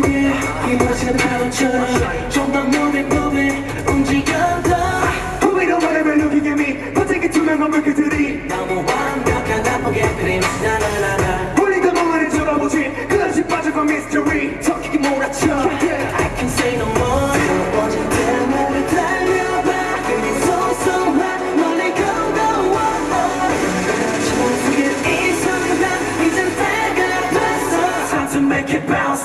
속에 휘몰시는 파도처럼 좀더 무대 꿈에 움직였다 Put me the water and look at me But take it to my mom, look at it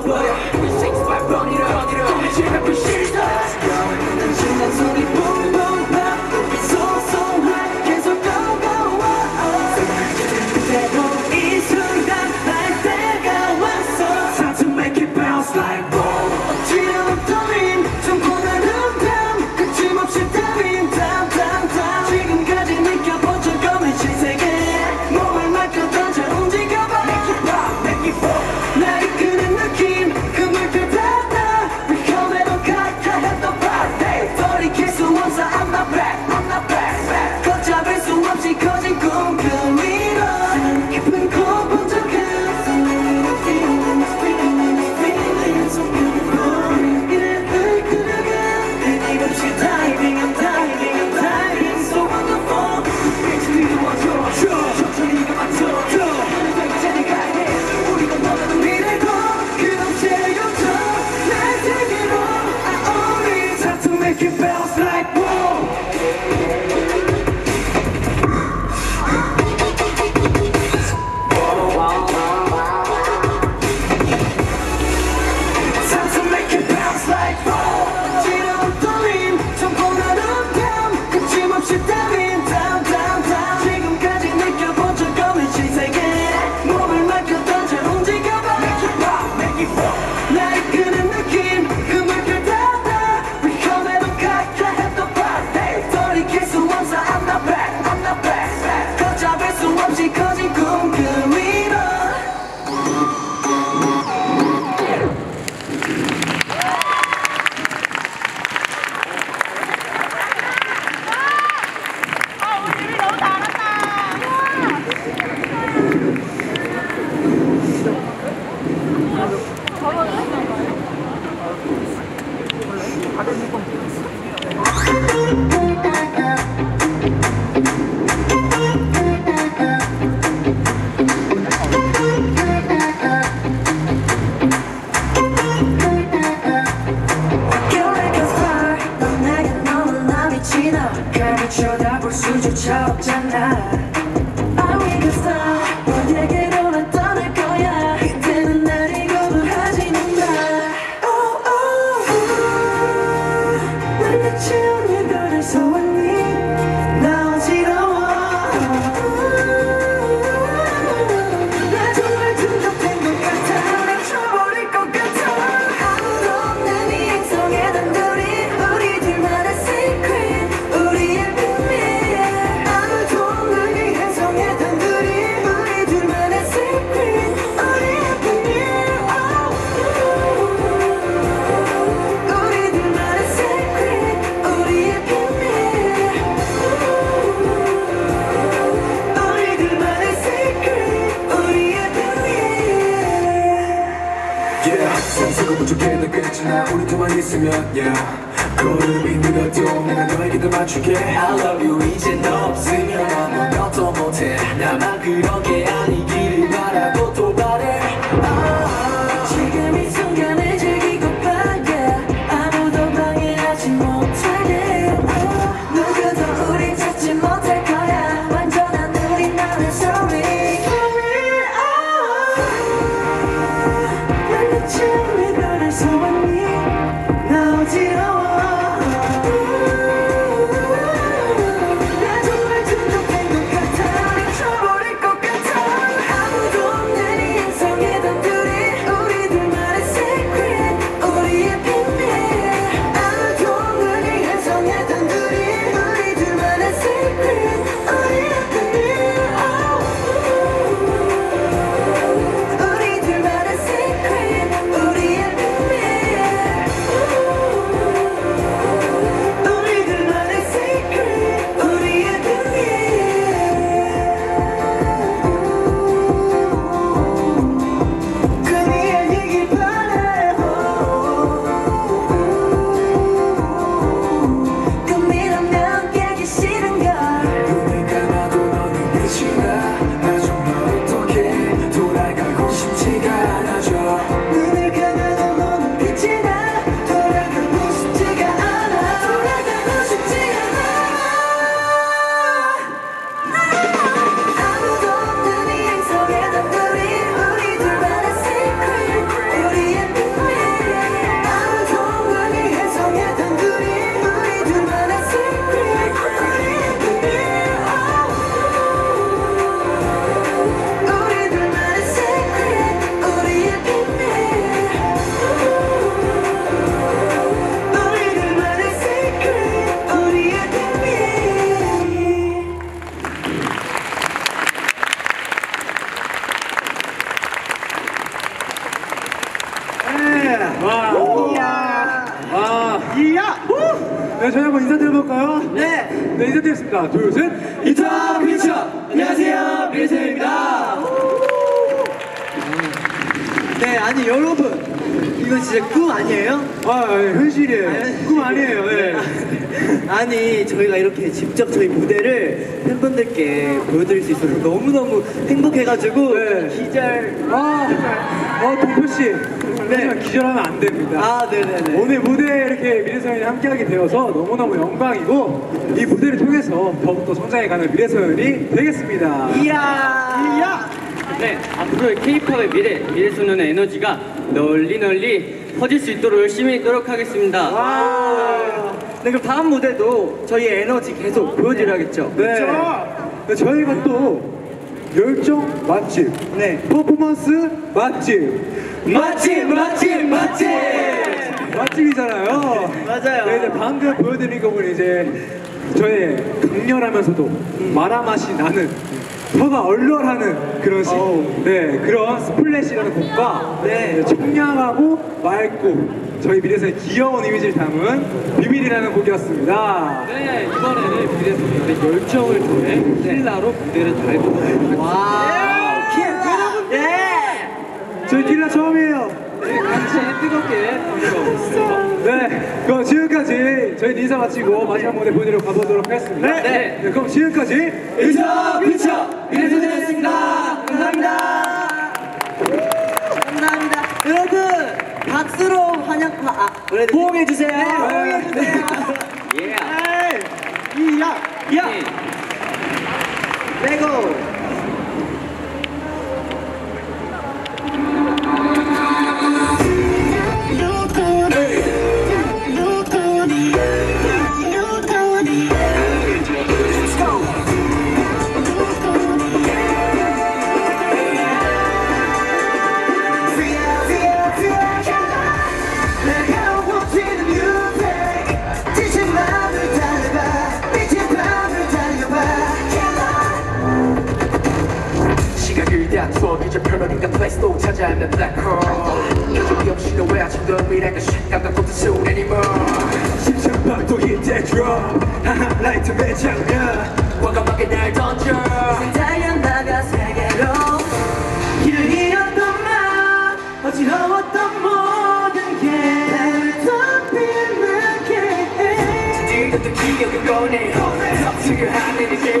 of blood. It feels like 지나가면 쳐다볼 수조차 없잖아. I'm in the star 너에게 부족해도 괜찮아. 우리 둘만 있으면 yeah. 걸음이 느려도 내가 너에게 더 맞출게. I love you. 이제 너 없으면 아무것도 못해. 나만 그런 게 아니기 인사드리겠습니다. 둘, 셋! 이타 피처 안녕하세요 미르세입니다 네, 아니 여러분, 이거 진짜 꿈 아니에요? 아, 예, 현실이에요. 꿈 아니에요. 네. 아니 저희가 이렇게 직접 저희 무대를 팬분들께 보여드릴 수 있어서 너무너무 행복해가지고 네. 기절 아, 어, 동표씨. 네. 기절하면 안 됩니다. 아 네네네 오늘 무대에 이렇게 미래소년이 함께하게 되어서 너무너무 영광이고 이 무대를 통해서 더욱더 성장해가는 미래소년이 되겠습니다. 이야 이야 네, 앞으로의 K-팝의 미래, 미래소년의 에너지가 널리 널리 퍼질 수 있도록 열심히 노력하겠습니다. 와. 네 그럼 다음 무대도 저희의 에너지 계속 보여드려야겠죠 네. 네, 저희가 또 열정 맛집, 네. 퍼포먼스 맛집, 맛집 맛집 맛집 맛집이잖아요. 맞아요. 네, 이제 방금 보여드린 곡은 이제 저의 강렬하면서도 마라 맛이 나는 혀가 얼얼하는 그런 시, 네 그런 Splash라는 곡과 네. 청량하고 맑고 저희 미래사의 귀여운 이미지를 담은 비밀이라는 곡이었습니다. 네, 이번에는 미래소년의 열정을 통해 KILLA로 무대를 달궈 와 KILLA 예 저희 KILLA 처음이에요. 같이 뜨겁게. 네, 그럼 지금까지 저희 인사 마치고 마지막 무대 보여드리러 가보도록 하겠습니다. 네. 그럼 지금까지 이타 피처 미르세였습니다 감사합니다 감사합니다 여러분 박수로 호응해 주세요. 네 호응해 주세요. 예. 이야 이야 레고 지하철 뒤져펴놓니까 플레이스토어 찾아야 하는 블랙홀 표정이 없이도 왜 아직도 미래가 식감과 똑같은 소울 애니멀 심장박도 이때죠 하하 라이트 매장면 과감하게 날 던져 달려나가 세계로 길을 잃었던 맘 어지러웠던 모든 게 달던 빛나게 늙었던 기억을 꺼내 섭취를 하는 이제